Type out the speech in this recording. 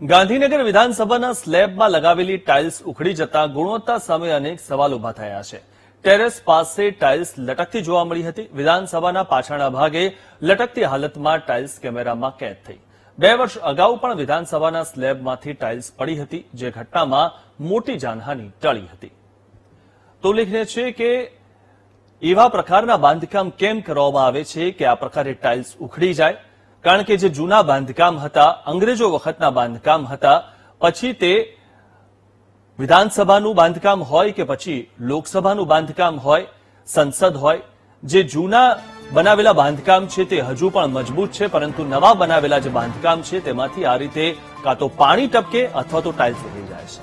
ગાંધીનગર વિધાનસભાના સ્લેબમાં લગાવેલી ટાઇલ્સ ઉખડી જતા ગુણવત્તા સામે અનેક સવાલ ઊભા થયા છે. ટેરેસ પાસે ટાઇલ્સ લટકતી જોવા મળી હતી. વિધાનસભાના પાછળના ભાગે લટકતી હાલતમાં ટાઇલ્સ કેમેરામાં કેદ થઈ. બે વર્ષ અગાઉ પણ વિધાનસભાના સ્લેબમાંથી ટાઇલ્સ પડી હતી, જે ઘટનામાં મોટી જાનહાનિ ટળી હતી. તો ઉલ્લેખનીય છે કે એવા પ્રકારના બાંધકામ કેમ કરવામાં આવે છે કે આ પ્રકારે ટાઇલ્સ ઉખડી જાય? કારણ કે જે જૂના બાંધકામ હતા, અંગ્રેજો વખતના બાંધકામ હતા, પછી તે વિધાનસભાનું બાંધકામ હોય કે પછી લોકસભાનું બાંધકામ હોય, સંસદ હોય, જે જૂના બનાવેલા બાંધકામ છે તે હજુ પણ મજબૂત છે, પરંતુ નવા બનાવેલા જે બાંધકામ છે તેમાંથી આ રીતે કાં તો પાણી ટપકે અથવા તો ટાઇલ્સ ઉડી જાય છે.